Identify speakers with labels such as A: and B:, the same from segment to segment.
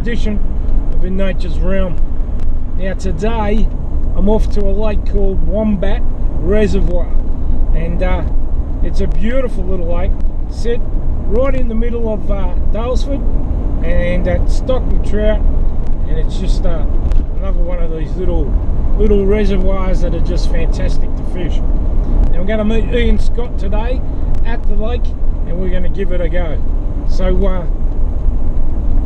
A: edition of In Nature's Realm. Now today I'm off to a lake called Wombat Reservoir and uh, it's a beautiful little lake set right in the middle of uh, Daylesford and it's stocked with trout and it's just uh, another one of these little little reservoirs that are just fantastic to fish. Now we're going to meet Ian Scott today at the lake and we're going to give it a go. So uh,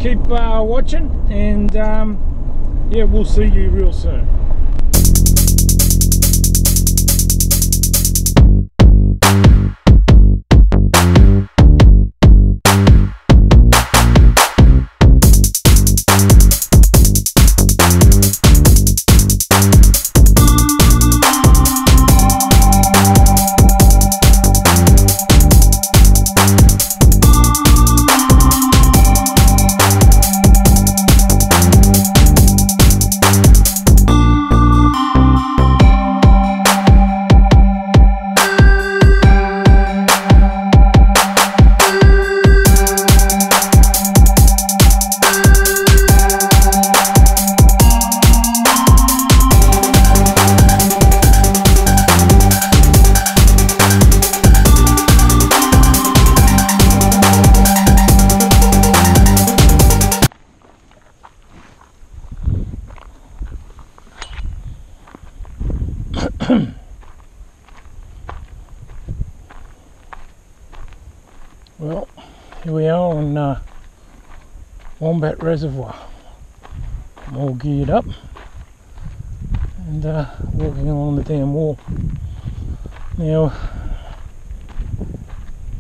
A: keep uh, watching and um, yeah we'll see you real soon Reservoir. I'm all geared up and uh, walking along the dam wall. Now,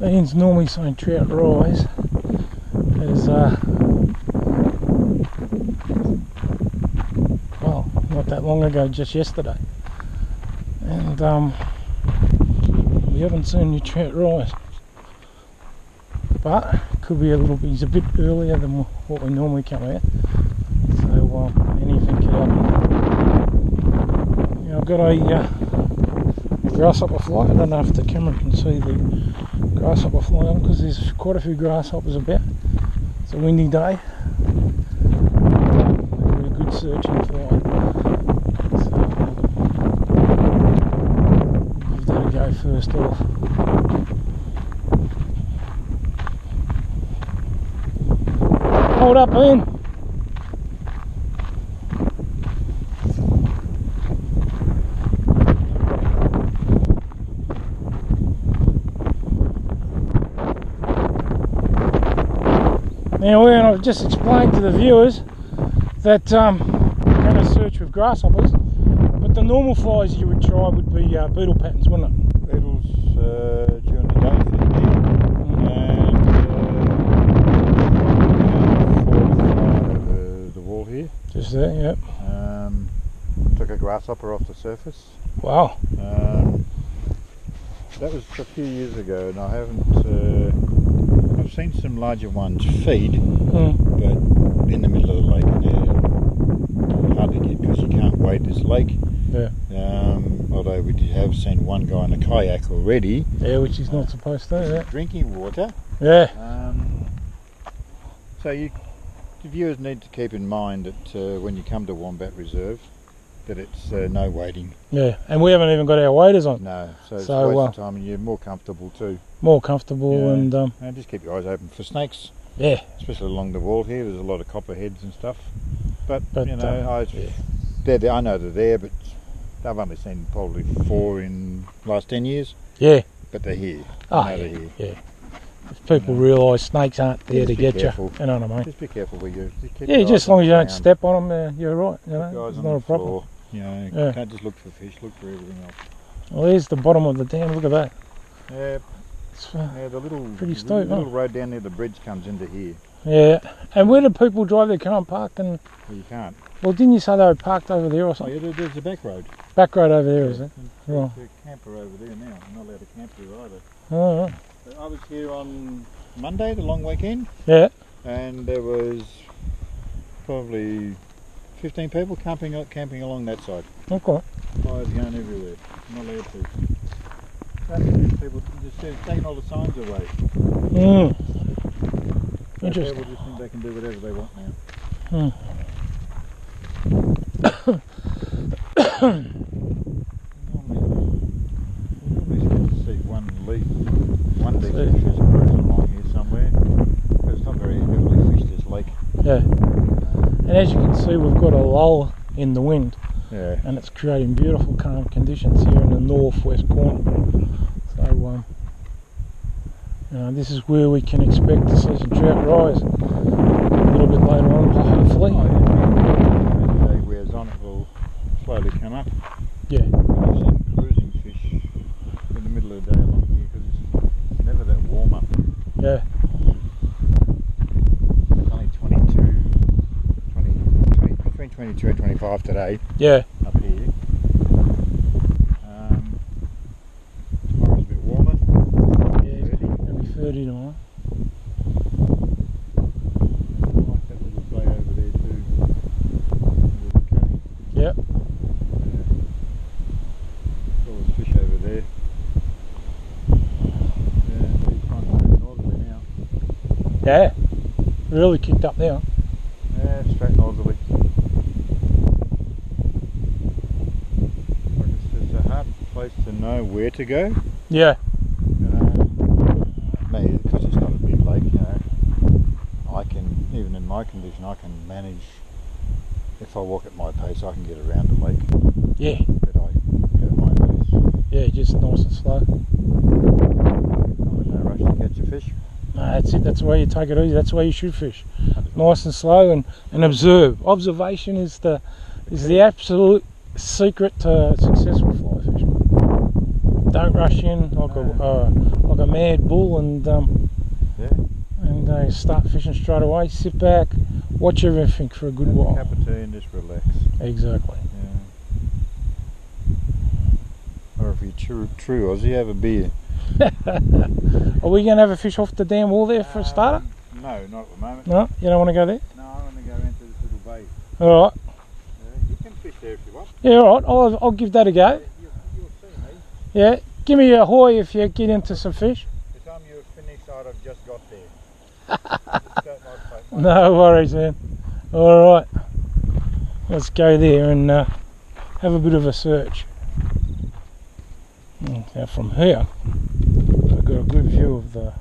A: Ian's normally saying trout rise as uh, well, not that long ago, just yesterday, and um, we haven't seen any trout rise but could be a little bit, he's a bit earlier than what we normally come out. So um, anything could happen. Now I've got a uh, grasshopper fly. I don't know if the camera can see the grasshopper fly on because there's quite a few grasshoppers about. It's a windy day a good searching fly so give that a go first off Hold up, Ian. Now, Ian, I've just explained to the viewers that um, we're going to search with grasshoppers, but the normal flies you would try would be uh, beetle patterns, wouldn't it?
B: Beetles uh, during the day for the and uh, the, the wall
A: there, yep.
B: Um, took a grasshopper off the surface.
A: Wow.
B: Um, that was a few years ago, and I haven't. Uh, I've seen some larger ones feed,
A: Mm.
B: but in the middle of the lake, and they're hard to get because you can't wade this lake.
A: Yeah.
B: Um, although we did have seen one guy in a kayak already,
A: Yeah, which is not supposed to, yeah.
B: drinking water.
A: Yeah.
B: Um, so you, the viewers need to keep in mind that uh, when you come to Wombat Reserve, that it's uh, no wading.
A: Yeah, and we haven't even got our waders on.
B: No, so it's
A: So,
B: a waste of time, and you're more comfortable too.
A: More comfortable
B: Yeah.
A: and um,
B: And just keep your eyes open for snakes,
A: yeah,
B: especially along the wall here. There's a lot of copperheads and stuff. But,
A: But,
B: you know,
A: um,
B: I,
A: yeah.
B: they're there, I know they're there, but I've only seen probably four in the last ten years.
A: yeah.
B: But they're here.
A: Oh, yeah,
B: they're here.
A: yeah. If people
B: Yeah.
A: realise snakes aren't there to get
B: careful.
A: you, you know what I mean?
B: Just be careful with you. Just
A: Yeah, just as long as you don't step on them, uh, you're right. You know, it's not a problem.
B: You know,
A: Yeah.
B: can't just look for fish. Look for everything else.
A: Well, there's the bottom of the dam. Look at that.
B: Yeah,
A: It's, uh,
B: yeah. The little
A: Pretty steep,
B: little
A: huh?
B: road down near the bridge comes into here.
A: yeah. And where do people drive their car and park? And
B: Well, you can't.
A: well, didn't you say they were parked over there or something?
B: Oh yeah, there's a back road.
A: Back road over there, is it?
B: There's
A: Right.
B: a camper over there now. I'm not allowed to camp there either.
A: Oh, right.
B: I was here on Monday, the long weekend,
A: yeah.
B: and there was probably 15 people camping camping along that side.
A: Okay.
B: Fires going everywhere. Not allowed to. People just they've all the signs away.
A: Mm.
B: So
A: Interesting.
B: People just think they can do whatever they want now.
A: Hmm.
B: Normally, normally see one leaf, one
A: See.
B: fish frozen along here somewhere. Because it's not very heavily fished, this lake.
A: Yeah. And as you can see, we've got a lull in the wind,
B: Yeah.
A: and it's creating beautiful calm conditions here in the northwest corner. So, um, you know, this is where we can expect to see some trout rise a little bit later on, hopefully.
B: Oh, yeah. As the day wears on, it will slowly come up.
A: Yeah.
B: I've seen cruising fish in the middle of the day along here because it's never that warm up.
A: Yeah.
B: It's only 22, 20, 20, between 22 and 25 today
A: Yeah.
B: up here. Um, tomorrow's a bit warmer.
A: Yeah.
B: 30.
A: It'll be 30 tomorrow.
B: Like that little bay over there too. With the cutting.
A: Yep.
B: All those fish over there. Yeah, they're trying to move northerly now.
A: Yeah. Really kicked up now.
B: Yeah, straight northerly. Like it's, it's a hard place to know where to go.
A: Yeah.
B: Uh, because it's not a big lake, you know. I can, even in my condition, I can manage. If I walk at my pace, I can get around the lake.
A: Yeah.
B: But I go my pace.
A: Yeah, just nice and slow.
B: I'm in no rush to catch a fish.
A: No, that's it. That's way you take it easy. That's way you shoot fish. Nice and slow and, and observe. Observation is the is the absolute secret to successful fly fishing. Don't rush in like a uh, like a mad bull and um,
B: Yeah.
A: and uh, start fishing straight away. Sit back, watch everything for a good
B: Have a
A: while.
B: cup of tea and just relax.
A: Exactly.
B: Yeah. Or if you're true, true Aussie, have a beer.
A: Are we going to have a fish off the dam wall there for a starter?
B: Um, No, not at the moment.
A: No, you don't want to go there.
B: No, I want to go into this little bay.
A: All right.
B: Yeah, you can fish there if you want.
A: Yeah, all right. I'll I'll give that a go.
B: You, you'll see me.
A: Yeah. Give me a hoy if you get into some fish.
B: The time you're finished, I'd have just got there. Just don't like fake
A: No worries, man. All right, let's go there and uh, have a bit of a search. Mm, Now from here, I've got a good view of the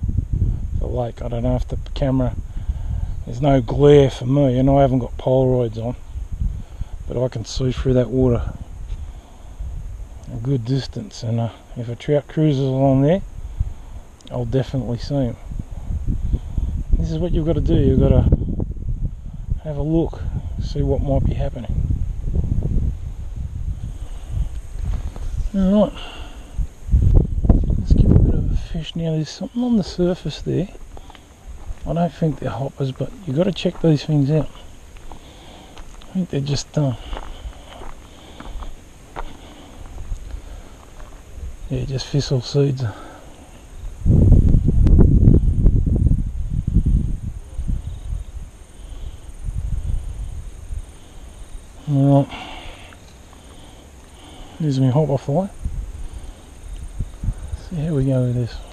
A: the lake. I don't know if the camera. There's no glare for me, and I haven't got Polaroids on, but I can see through that water a good distance. And uh, if a trout cruises along there, I'll definitely see him. This is what you've got to do. You've got to have a look, see what might be happening. Alright, let's give a bit of a fish now. There's something on the surface there. I don't think they're hoppers, but you've got to check these things out. I think they're just, uh, yeah, just thistle seeds. Alright. There's me hopper fly. See how we go with this.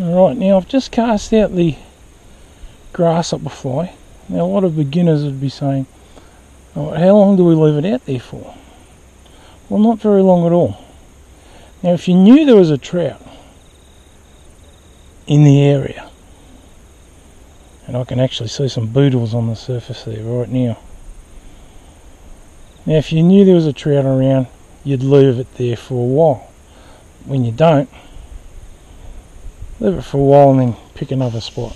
A: Alright, now I've just cast out the grasshopper fly. Now a lot of beginners would be saying, "Alright, how long do we leave it out there for? Well, not very long at all. Now if you knew there was a trout in the area, and I can actually see some boodles on the surface there right now. Now if you knew there was a trout around, you'd leave it there for a while. When you don't, leave it for a while and then pick another spot.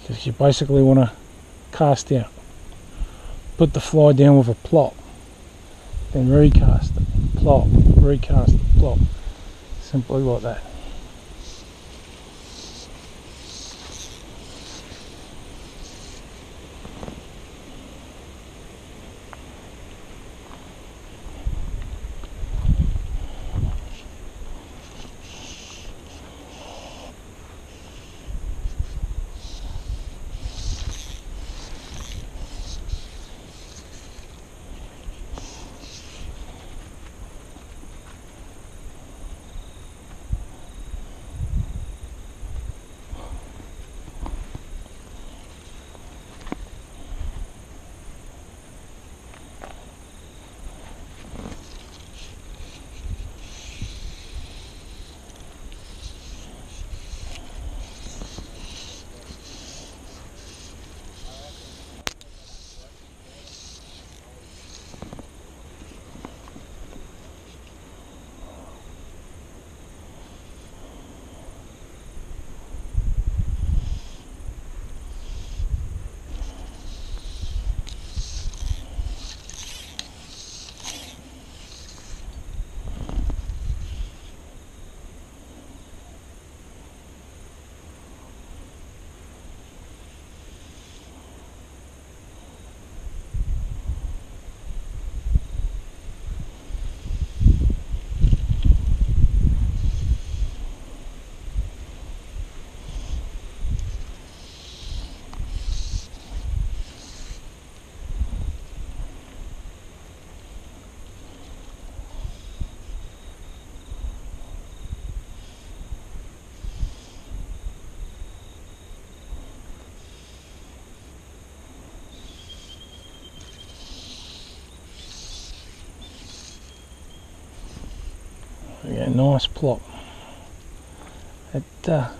A: Because you basically want to cast out put the fly down with a plop then recast it. Plop recast it plop. Simply like that Yeah, nice plop. It uh,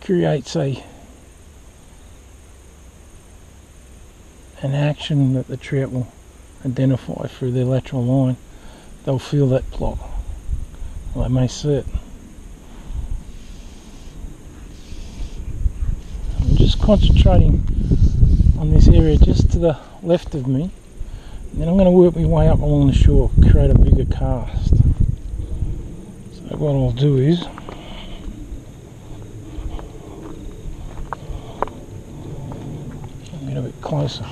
A: creates a an action that the trout will identify through their lateral line. They'll feel that plop. Well, they may see it. I'm just concentrating on this area just to the left of me. Then I'm going to work my way up along the shore, create a bigger cast. So what I'll do is I'll get a bit closer.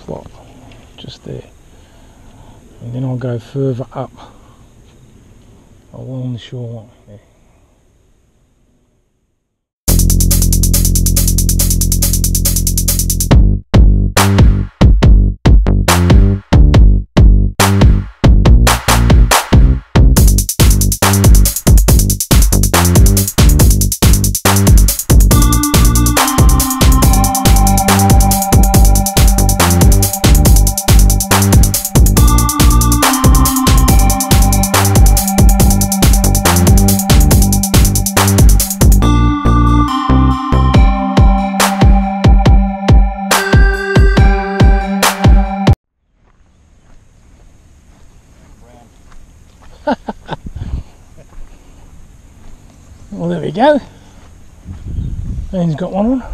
A: Plop, just there. And then I'll go further up along the shoreline. There. Go. And he's got one on.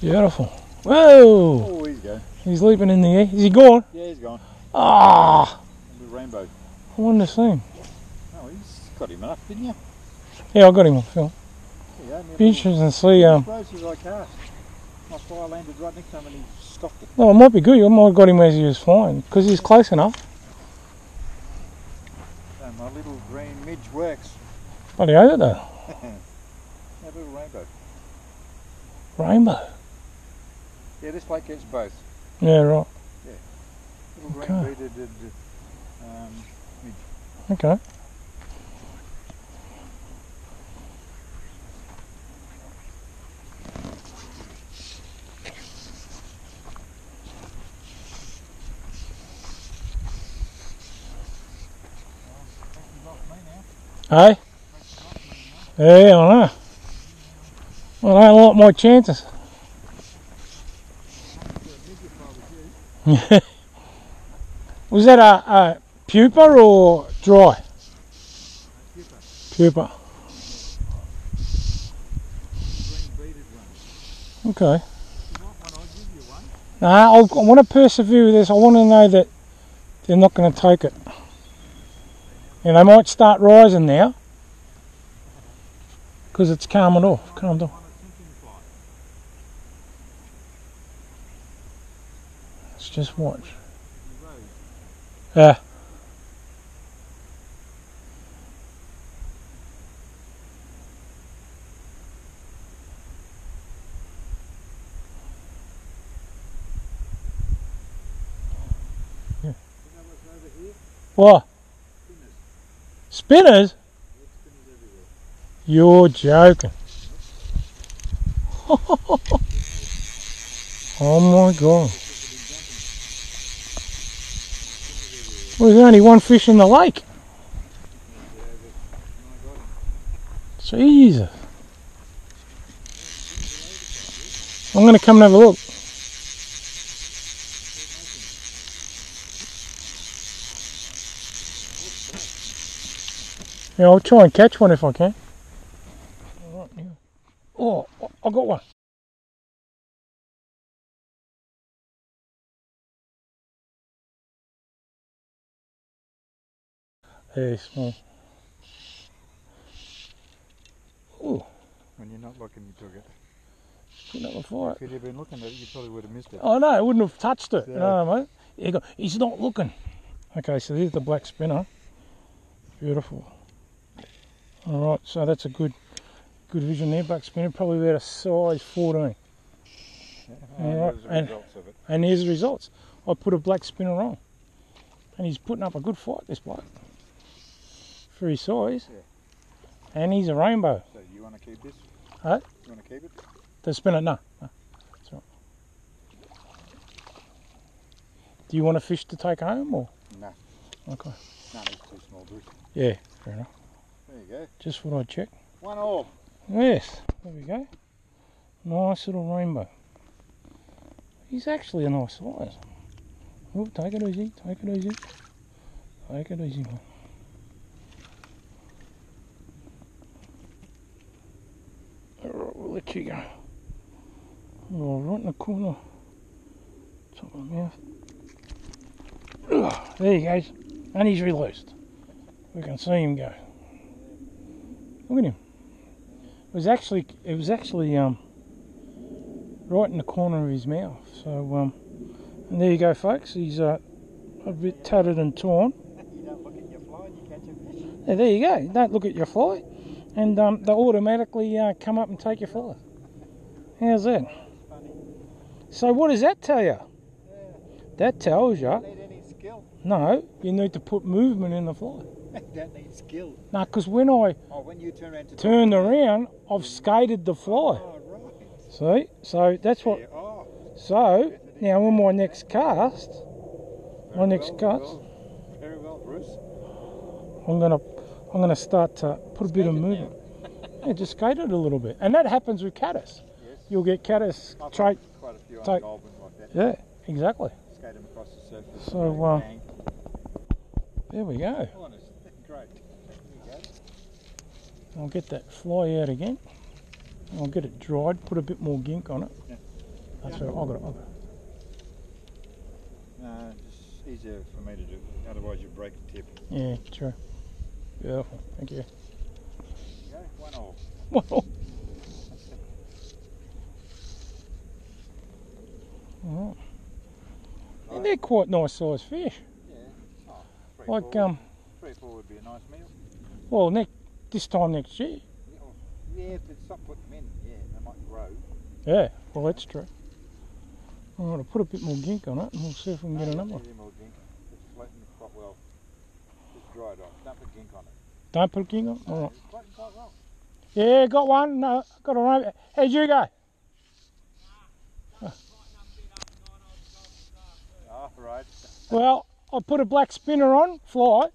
A: Beautiful. Whoa!
B: Oh, he's going.
A: He's leaping in the air. Is he gone?
B: Yeah, he's gone.
A: Ah!
B: The rainbow.
A: I wonder him.
B: Oh, he's got him enough, didn't you?
A: Yeah, I got him on film.
B: There you go. nearly-
A: Be interesting to see. Um,
B: Close as I cast. My fly landed right next to him and he scoffed it.
A: well, it might be good. I might have got him as he was flying because he's close enough.
B: So my little green midge works.
A: Bloody over though.
B: That little rainbow.
A: Rainbow.
B: Yeah, this lake gets both.
A: Yeah, right.
B: Little green
A: Okay.
B: beaded um,
A: Okay. Hey? Yeah, I know. Well, I don't like my chances. Was that a, a pupa or dry? Pupa. Okay. Nah, I'll, I want to persevere with this. I want to know that they're not going to take it. And they might start rising now because it's calming off. Calmed off. Let's just watch. Yeah. What? Spinners? You're joking. oh my god. Well, there's only one fish in the lake. Jesus. I'm going to come and have a look. Yeah, I'll try and catch one if I can. Oh, I got one. Very small. Oh,
B: When you're not looking, you took it.
A: put another fire.
B: If you'd have been looking at it, you probably would have missed it.
A: Oh no, it wouldn't have touched it.
B: Yeah.
A: No, mate. Yeah, go- he's not looking. Okay, so there's the black spinner. Beautiful. All right, so that's a good, good vision there. Black spinner, probably about a size 14.
B: And
A: and-. And here's the results. I put a black spinner on, and he's putting up a good fight. This bloke, for his size,
B: Yeah.
A: and he's a rainbow.
B: So you want to keep this?
A: Huh?
B: You want to keep it?
A: The spinner? No. no. That's. Do you want a fish to take home or?
B: No.
A: Okay.
B: No, it's too small, Bruce.
A: Yeah, fair enough.
B: There you go.
A: Just thought I'd check.
B: One all.
A: Yes, there we go. Nice little rainbow. He's actually a nice size. Oh, take it easy, take it easy. Take it easy, man. Alright, we'll let you go. Oh, right in the corner. Top of the mouth. Ugh, there he goes. And he's released. We can see him go. Look at him. It was actually it was actually um right in the corner of his mouth. So um and there you go folks, he's uh, a bit tattered and torn.
B: You don't look at your fly and you catch a fish.
A: Yeah, there you go. Don't look at your fly and um, they'll automatically uh, come up and take your fly. How's that?
B: Funny.
A: So what does that tell you?
B: Yeah.
A: That tells you
B: Don't need any skill.
A: no, you need to put movement in the fly.
B: don't need skill.
A: No, because when I
B: Oh, when you turn around
A: turned around, I've skated the fly.
B: Oh, right.
A: See? So that's what
B: Yeah. Oh,
A: So now on my next cast, my
B: very
A: next
B: well,
A: cast,
B: well. Very well, Bruce.
A: I'm gonna I'm gonna start to put a bit of
B: Skate
A: movement. Yeah, just skate it a little bit, and that happens with caddis.
B: Yes.
A: You'll get caddis trait.
B: quite a few
A: take-
B: like that.
A: Yeah, exactly.
B: Skate them across the surface.
A: So, uh. There we go.
B: Honest. Great. There you go.
A: I'll get that fly out again. I'll get it dried. Put a bit more gink on it.
B: Yeah.
A: That's
B: Yeah.
A: right. I've got it. I've got it.
B: No, just easier for me to do. Otherwise, you break the tip.
A: Yeah, true. Beautiful. Thank you.
B: Yeah, one all.
A: Well. Alright. And they're quite nice sized fish.
B: Yeah. Oh,
A: Like um,
B: Three, four would be a nice meal.
A: well, next this time next year.
B: Yeah, it's stop putting them in, yeah, they might grow.
A: Yeah, well that's true. I'm gonna put a bit more gink on it, and we'll see if we can
B: No,
A: get another one.
B: more gink. It's floating quite well. Just dry it off. Don't put gink on it.
A: Don't put gink on. All
B: No,
A: right.
B: it's quite well.
A: Yeah, got one. No, got a right. How'd you go?
B: Oh, right.
A: Well, I put a black spinner on fly,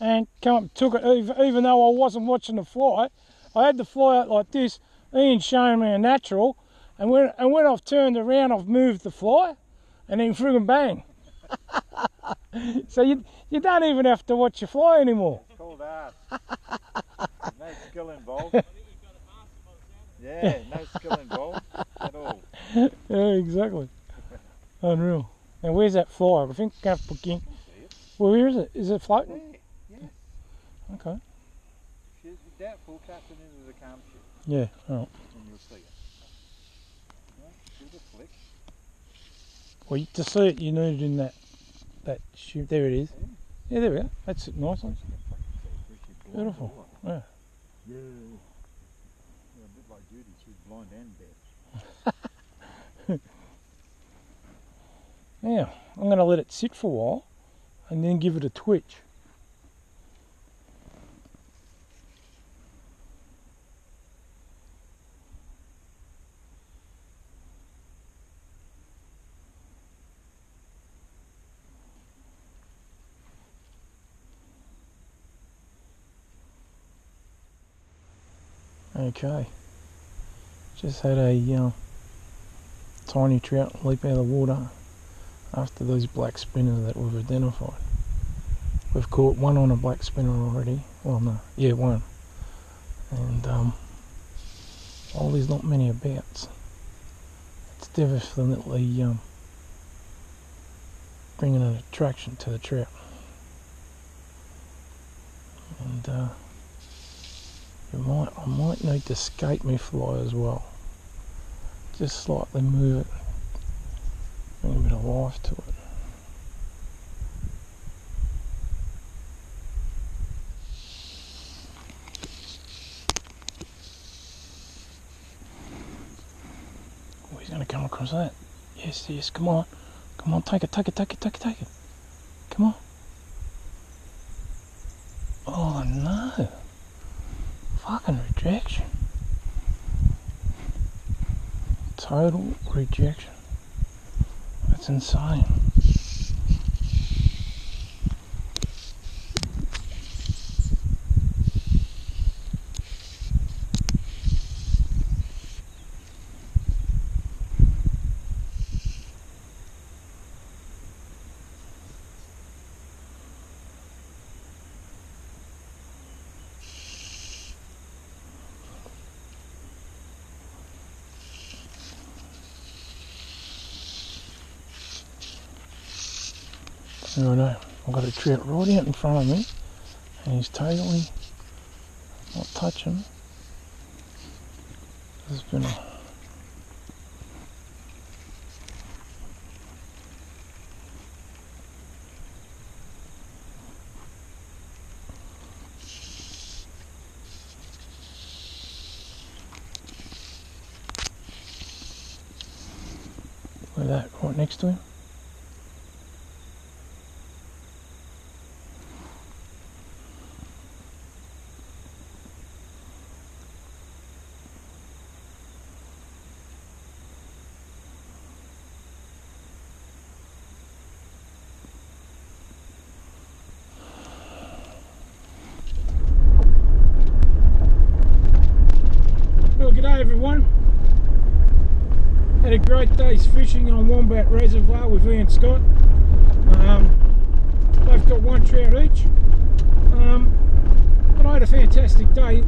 A: and come up and took it. Even, even though I wasn't watching the fly, I had the fly out like this. Ian showing me a natural, and when and when I've turned around, I've moved the fly, and then friggin' bang. so you you don't even have to watch your fly anymore.
B: It's called art. no skill involved. Yeah, no skill involved at all.
A: Yeah, exactly. Unreal. Now where's that fly? I think I have to put gink.
B: See?
A: Well, where is it? Is it floating? Okay.
B: She's doubtful, cast it into the calm ship
A: Yeah. All right.
B: and you'll see it. Yeah, give it a flick.
A: Well, to see it, you need it in that that shoot. There it is. Yeah, there we go. That's it nicely. Beautiful. Yeah.
B: Yeah. yeah. A bit like Judy, she's blind and deaf.
A: Now, I'm going to let it sit for a while and then give it a twitch. Okay. Just had a um, tiny trout leap out of the water after those black spinners that we've identified. We've caught one on a black spinner already. Well, no, yeah, one. And um, while there's not many abouts, it's definitely um, bringing an attraction to the trout. And uh, you might, I might need to skate me fly as well. Just slightly move it bring a bit of life to it. Oh, he's going to come across that. Yes, yes, come on. Come on, take it, take it, take it, take it, take it. Come on. Oh no fucking rejection. Total rejection. That's insane. Trout right out in front of me and he's totally not touching. There's been a Look at that, right next to him. Well, g'day everyone. Had a great day's fishing on Wombat Reservoir with Ian Scott. Um, both got one trout each. Um, but I had a fantastic day.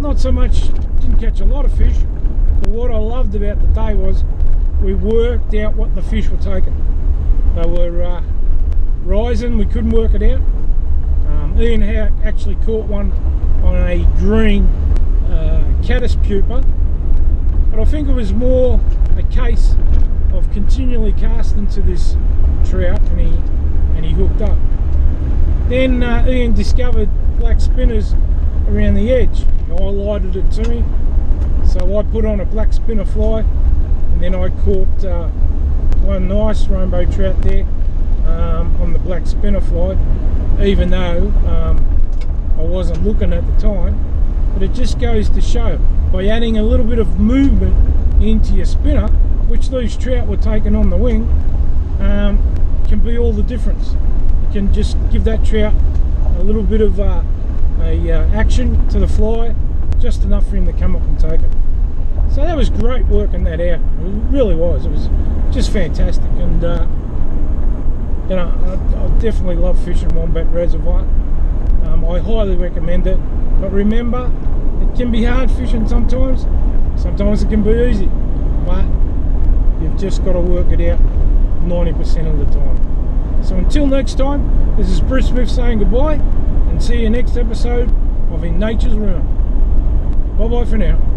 A: Not so much, didn't catch a lot of fish, but what I loved about the day was we worked out what the fish were taking. They were uh, rising, we couldn't work it out. Um, Ian ha- actually caught one on a green uh, caddis pupa, but I think it was more a case continually cast into this trout, and he and he hooked up. Then uh, Ian discovered black spinners around the edge. He highlighted it to me, so I put on a black spinner fly, and then I caught uh, one nice rainbow trout there um, on the black spinner fly, even though um, I wasn't looking at the time. But it just goes to show by adding a little bit of movement into your spinner, which these trout were taking on the wing, um, can be all the difference. You can just give that trout a little bit of uh, a uh, action to the fly, just enough for him to come up and take it. So that was great working that out. It really was. It was just fantastic, and uh, you know, I, I definitely love fishing Wombat Reservoir. Um, I highly recommend it. But remember, it can be hard fishing sometimes. Sometimes it can be easy. But you've just got to work it out 90% of the time. So until next time, this is Bruce Smith saying goodbye and see you next episode of In Nature's Realm. Bye bye for now.